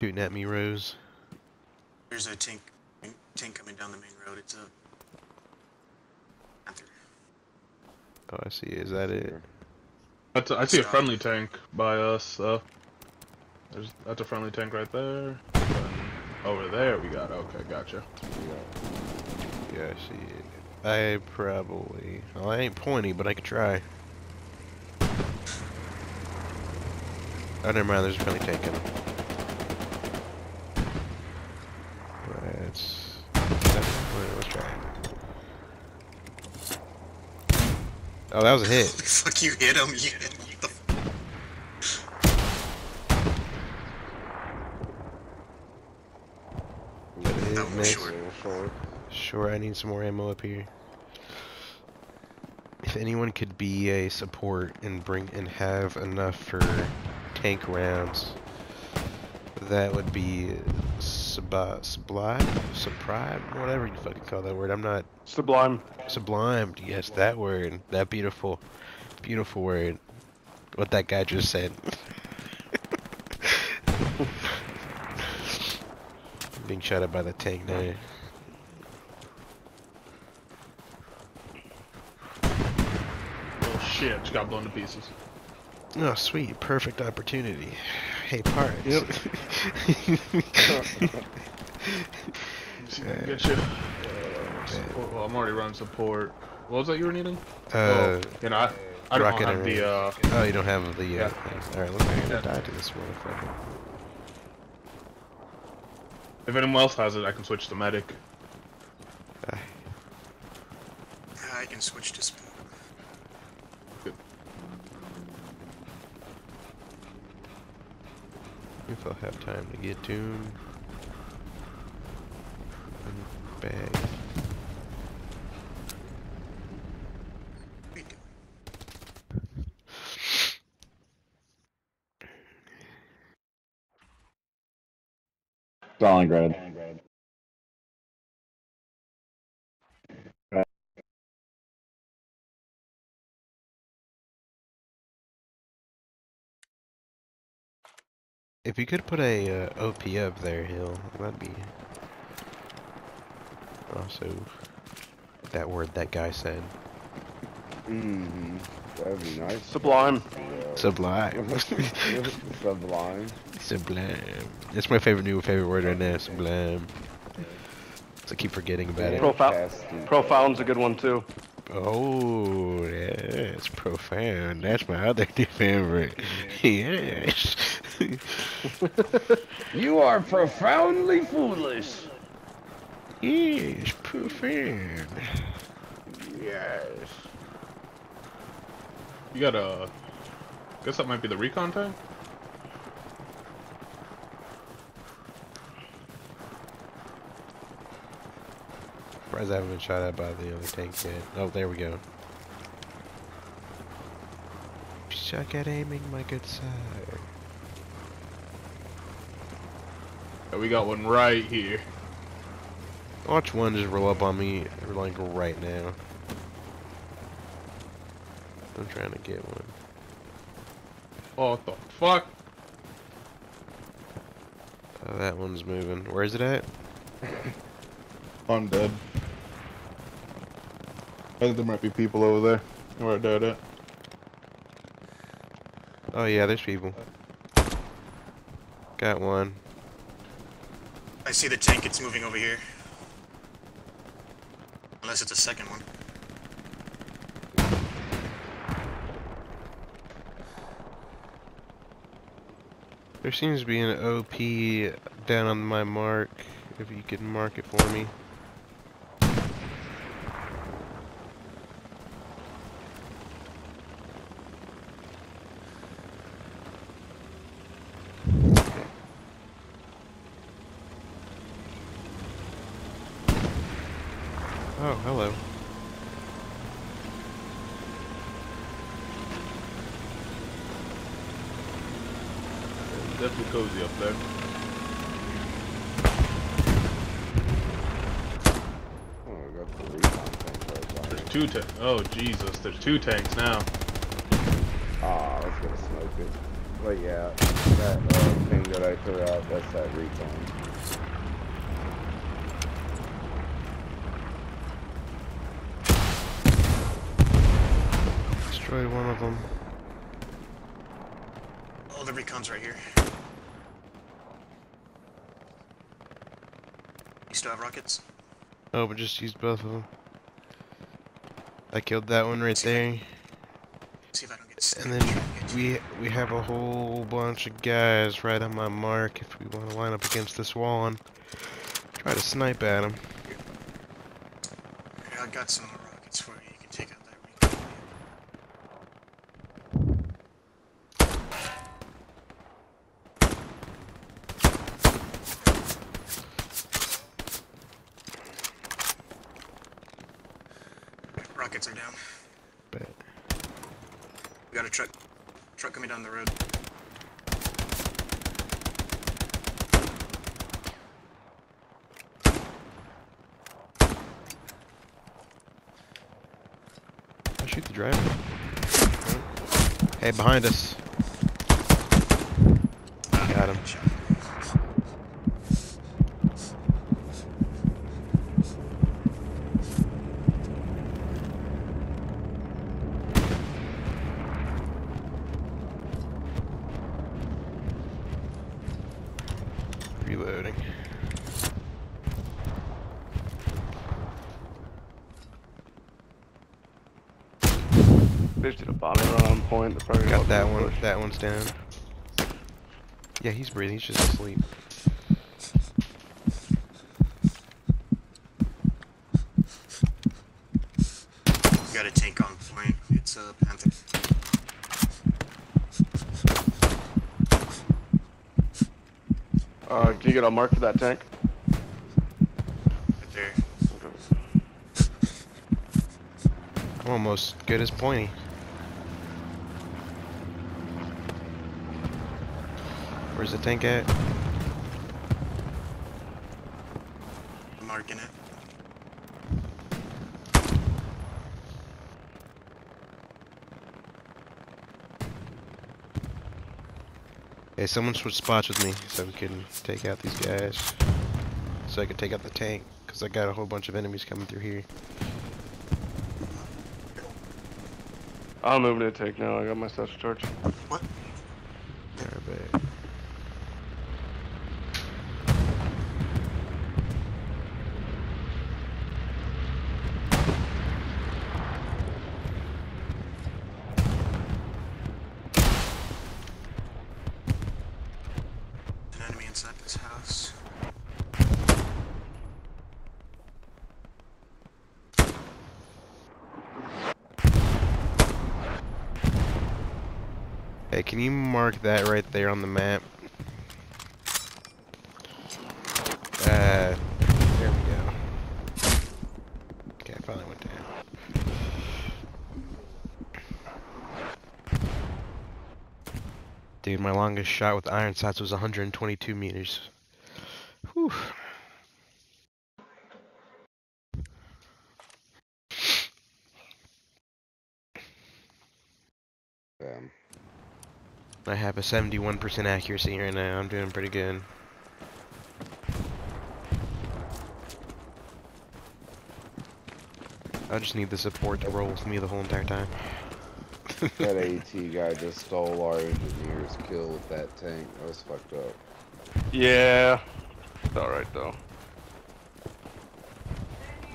Shooting at me, Rose. There's a tank tank coming down the main road. It's a Panther. Oh, I see. Is that it? That's a, I see a friendly tank by us. Uh, there's that's a friendly tank right there. And over there we got. Okay, gotcha. Yeah, I see it. I probably. Well, I ain't pointy, but I could try. Oh, never mind. There's a friendly tank coming. Oh, that was a hit. Fuck you hit him. You hit him. What the That hit, was miss. Sure, I need some more ammo up here. If anyone could be a support and bring and have enough for tank rounds, that would be subi- sublime, sublime, whatever you fucking call that word. I'm not Sublime. sublimed. Yes, that word, that beautiful, beautiful word. What that guy just said. Being shot at by the tank now. Oh shit! Just got blown to pieces. Oh, sweet. Perfect opportunity. Hey, parts. Yep. See I can get you. Uh, support. Well, I'm already running support. What was that you were needing? uh, oh, you know, I, I don't have array. the. Uh, oh, you don't have the, uh, Yeah. thing. Alright, look, I'm gonna Yeah. die to this motherfucker. if anyone else has it, I can switch to medic. Ah, I can switch to spoon. If I'll have time to get tuned. And bag. Are If you could put a uh, OP up there, Hill, that'd be also that word that guy said. Mm-hmm. That'd be nice. Sublime. Sublime. Sublime. Sublime. That's my favorite new favorite word right now. Sublime. So I keep forgetting about it. Profound. Fantastic. Profound's a good one too. Oh, that's profound. That's my other new favorite. Yes. You are profoundly foolish. yes, profound. Yes. You got a. Guess that might be the recon tank. Surprised I haven't been shot at by the other tank yet. Oh, there we go. Suck at aiming, my good sir. Yeah, we got one right here. Watch one just roll up on me, like right now. I'm trying to get one. Oh, what the fuck? Oh, that one's moving. Where is it at? I'm dead. I think there might be people over there. Where I died at. Oh yeah, there's people. Got one. I see the tank. It's moving over here. Unless it's a second one. There seems to be an OP down on my mark. If you could mark it for me. Oh, hello. Definitely cozy up there. Oh, I got the recon tank There's two ta- Oh Jesus, there's two tanks now. Ah, let's go smoke it. But yeah, that uh, thing that I threw out, that's that recon. Destroyed one of them. The recons right here. You still have rockets? Oh, but just used both of them. I killed that one right there. See if I don't get And then we we have a whole bunch of guys right on my mark if we want to line up against this wall and try to snipe at them. I got some more rockets for you. You can take out that recon. Rockets are down. But We got a truck. Truck coming down the road. I shoot the driver. Hey, behind us. Got him. Shot. Reloading. Bitch did a bombing run on point. That's probably Got that one. pushed. That one's down. Yeah, he's breathing. He's just asleep. We got a tank on point. It's a Panther. Uh, can you get a mark for that tank? Right there. I'm almost good as pointy. Where's the tank at? Marking it. Hey, someone switch spots with me so we can take out these guys. So I can take out the tank. Because I got a whole bunch of enemies coming through here. I'm moving to the tank now. I got my special charge. What? Alright, bet. An inside this house. Hey, can you mark that right there on the map? Uh, there we go. Okay, I finally went down. Dude, my longest shot with iron sights was 122 meters. Whew. Damn. I have a 71% accuracy right now. I'm doing pretty good. I just need the support to roll with me the whole entire time. That AT guy just stole our engineer's kill with that tank. That was fucked up. Yeah. It's alright though.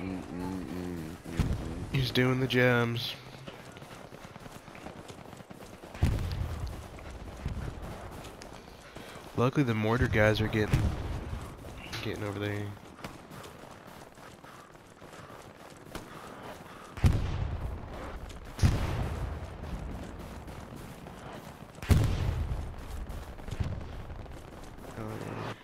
Mm, mm, mm, mm, mm. He's doing the gems. Luckily, the mortar guys are getting getting over there. Oh, yeah.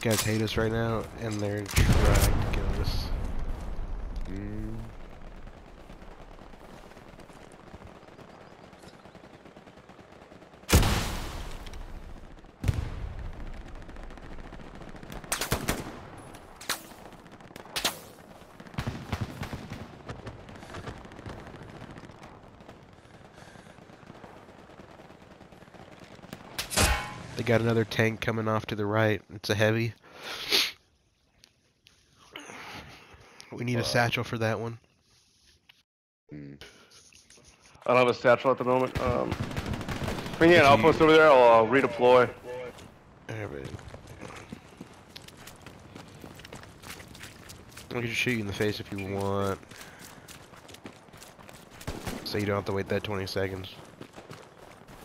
Guys hate us right now, and they're trying to kill us. Mm. They got another tank coming off to the right. It's a heavy. We need a satchel for that one. I don't have a satchel at the moment. Um, bring me an If you- outpost over there. I'll uh, redeploy. Alright. I can shoot you in the face if you want. So you don't have to wait that 20 seconds.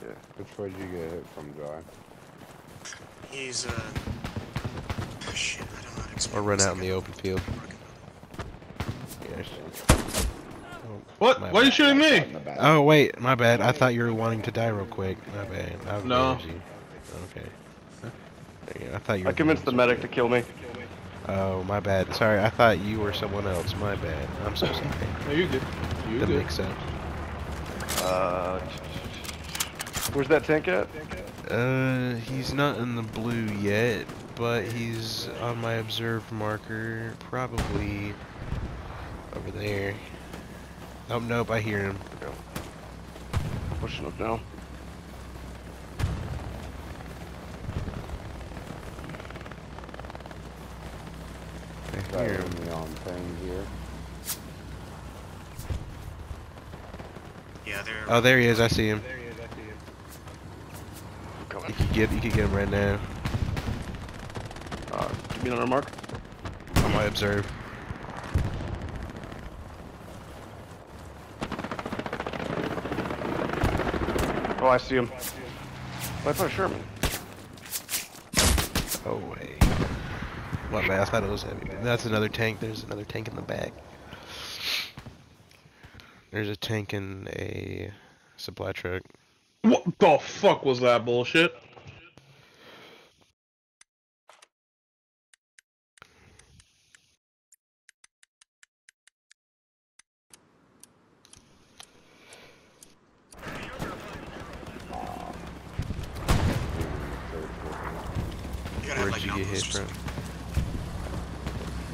Yeah. Which way did you get hit from, Jai? He's, uh... Shit, I don't know how to explain Or run out in the open field. Yes. What? My Why are you shooting me? in the back. Oh wait, my bad. I thought you were wanting to die real quick. My bad. I No. believed you. Okay. Yeah, I thought you. I were convinced the medic to kill me. Oh, my bad. Sorry, I thought you were someone else. My bad. I'm so sorry. No, you good. You That good. makes sense. Uh, where's that tank at? Uh, he's not in the blue yet, but he's on my observed marker, probably over there. Oh nope, I hear him. Pushing up now. I hear him. enemy on thing here. Yeah, they're... Oh, there he is. I see him. You could get, you could get him right now. Uh, give me another mark. I my observe. Oh, I see him. I thought Sherman. Oh wait. What man? I thought it was heavy. That's another tank. There's another tank in the back. There's a tank in a supply truck. What the fuck was that bullshit? You gotta have, Where'd like, you get hit from? something.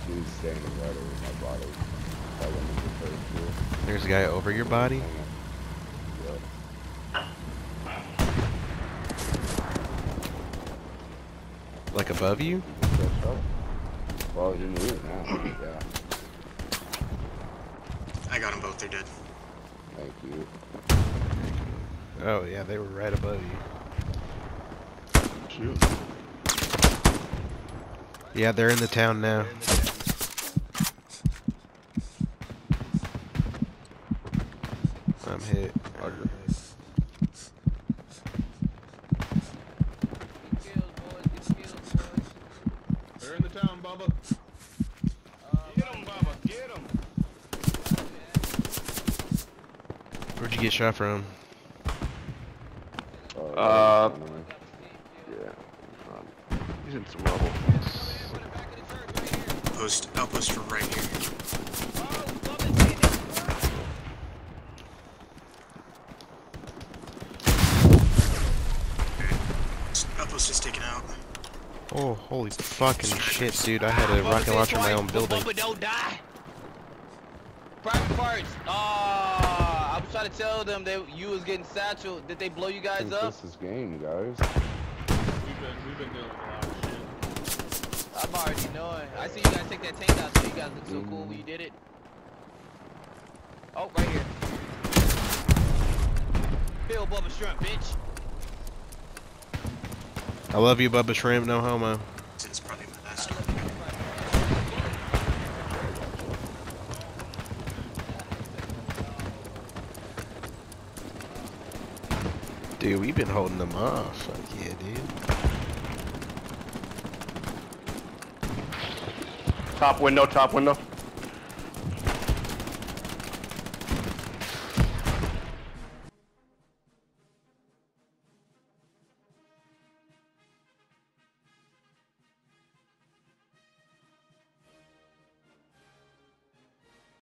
Dude's standing right over my body. I went into third floor. There's a guy over your body. Yep. Like above you? You can. Well, you knew it now. Yeah. I got them both, they're dead. Thank you. Oh yeah, they were right above you. Shoot. Yeah, they're in the town now. I'm hit. They're in the town, Bubba. Get him, Baba. Get him. Where'd you get shot from? Oh, Uh, that was annoying. Yeah. Um, he's in some rubble. Post, outpost from right here. Outpost is taken out. Oh, holy fucking shit, dude. I had a rocket launcher in my own building. Bubba don't die. Private parts. Ah, I was trying to tell them that you was getting satchel. Did they blow you guys think up? this is game, guys. We've been we've been dealing with a lot of shit. I'm already knowing. I see you guys take that tank out, so you guys look so cool when you did it. Oh, right here. Bill Bubba Shrimp, bitch. I love you, Bubba Shrimp, no homo. This is probably my last I one. love you, Bubba. Dude, we've been holding them off. Fuck yeah, dude. Top window, top window.